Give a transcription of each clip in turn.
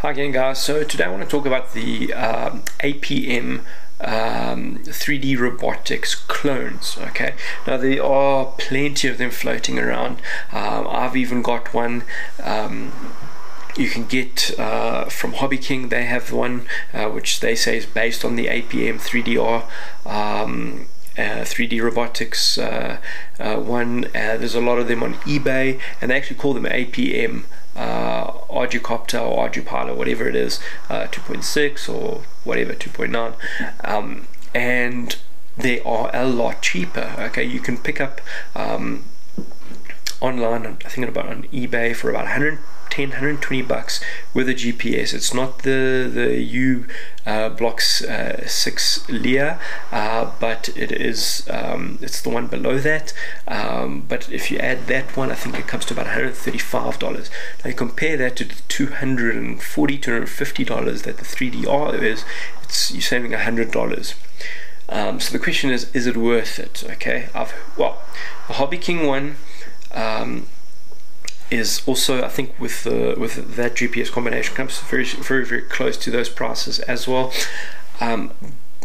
Hi again guys, so today I want to talk about the um, APM um, 3D robotics clones okay? Now there are plenty of them floating around. Um, I've even got one um, you can get uh, from Hobby King. They have one uh, which they say is based on the APM 3DR um, uh, 3D robotics uh, uh, one. Uh, there's a lot of them on eBay, and they actually call them APM Arducopter or Ardupilot, whatever it is, uh, 2.6 or whatever 2.9, um, and they are a lot cheaper. Okay, you can pick up um, online, I think about on eBay for about 110 120 bucks with a GPS it's not the the U uh, blox uh, 6 Lear uh, but it is um, it's the one below that. Um, but if you add that one I think it comes to about 135 dollars. Now you compare that to the 240 250 dollars that the 3DR is it's you're saving 100 dollars. Um, so the question is is it worth it? Okay I've well the Hobby King one um, is also I think with the with that GPS combination comes very very very close to those prices as well. Um,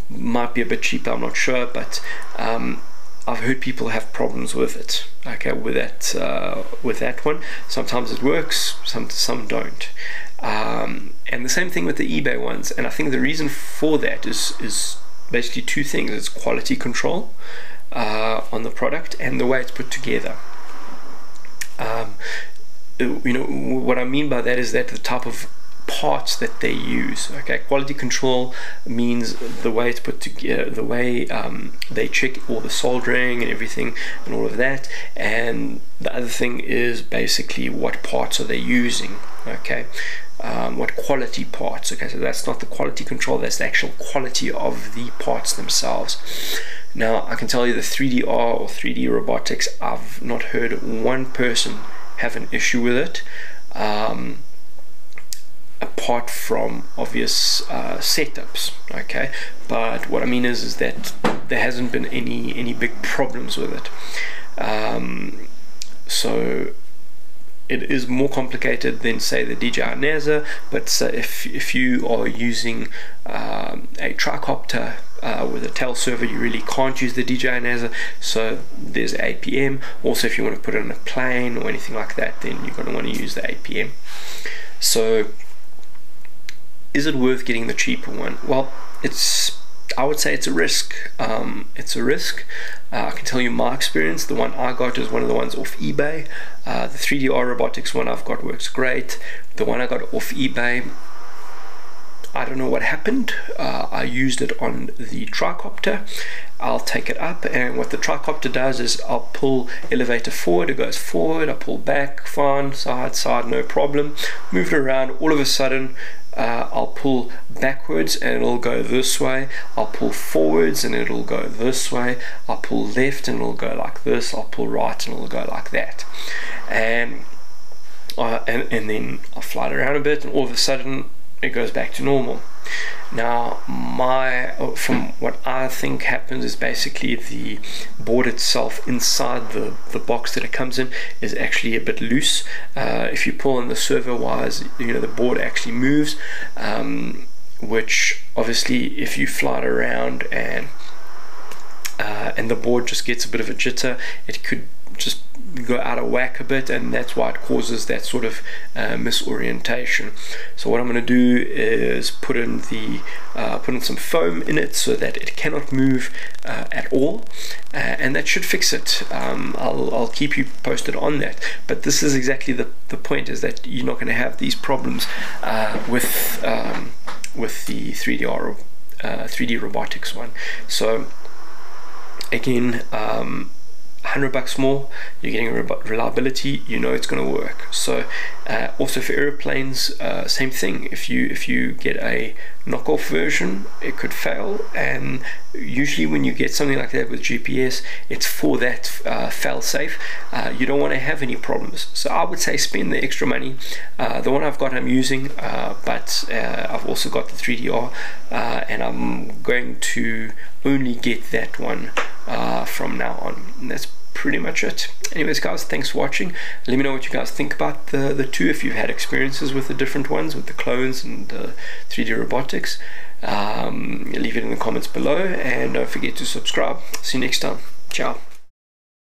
might be a bit cheaper, I'm not sure, but um, I've heard people have problems with it. Okay, with that uh, with that one. Sometimes it works, some some don't. Um, and the same thing with the eBay ones. And I think the reason for that is is basically two things: it's quality control uh, on the product and the way it's put together. Um, you know what I mean by that is that the type of parts that they use okay? Quality control means the way it's put together the way um, they check all the soldering and everything and all of that. And the other thing is basically what parts are they using okay? Um, what quality parts okay? So that's not the quality control that's the actual quality of the parts themselves now I can tell you the 3DR or 3D robotics I've not heard one person have an issue with it. Um, apart from obvious uh, setups okay but what I mean is is that there hasn't been any any big problems with it um, so it is more complicated than say the DJI NAZA but if, if you are using um, a tricopter uh, with a tail servo you really can't use the DJI NAZA so there's APM also if you want to put it on a plane or anything like that then you're going to want to use the APM so is it worth getting the cheaper one well it's I would say it's a risk. Um, it's a risk. Uh, I can tell you my experience. The one I got is one of the ones off eBay. Uh, the 3DR robotics one I've got works great. The one I got off eBay, I don't know what happened. Uh, I used it on the tricopter. I'll take it up, and what the tricopter does is I'll pull elevator forward. It goes forward. I pull back, fine, side, side, no problem. Move it around. All of a sudden, uh, I'll pull backwards and it'll go this way I'll pull forwards and it'll go this way I'll pull left and it'll go like this I'll pull right and it'll go like that and uh, and, and then I'll fly it around a bit and all of a sudden it goes back to normal. Now my from what I think happens is basically the board itself inside the the box that it comes in is actually a bit loose. Uh, if you pull on the servo wires you know the board actually moves um, which obviously if you fly it around and uh, and the board just gets a bit of a jitter. It could just go out of whack a bit and that's why it causes that sort of uh, misorientation. So what I'm going to do is put in the uh, put in some foam in it so that it cannot move uh, at all uh, and that should fix it. Um, I'll, I'll keep you posted on that. But this is exactly the, the point is that you're not going to have these problems uh, with um, with the 3D 3D uh, robotics one. So again um, 100 bucks more you're getting reliability you know it's going to work. So uh, also for airplanes uh, same thing. If you if you get a knockoff version it could fail and usually when you get something like that with GPS it's for that uh, fail safe. Uh, you don't want to have any problems. So I would say spend the extra money. Uh, the one I've got I'm using uh, but I've also got the 3DR uh, and I'm going to only get that one from now on. And that's pretty much it. Anyways guys thanks for watching. Let me know what you guys think about the the two if you've had experiences with the different ones with the clones and uh, 3d robotics. Um, leave it in the comments below and don't forget to subscribe. See you next time. Ciao